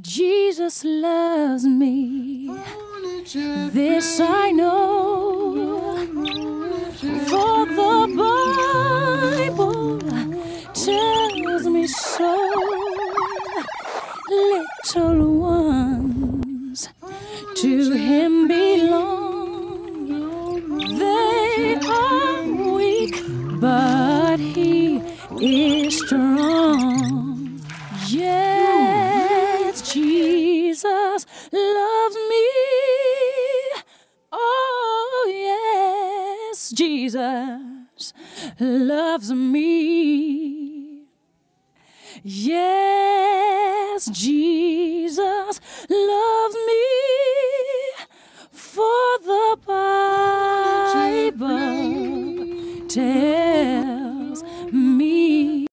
Jesus loves me. This I know, for the Bible tells me so. Little ones to Him belong. They are weak, but He is strong. Jesus loves me. Oh, yes, Jesus loves me. Yes, Jesus loves me. For the Bible tells.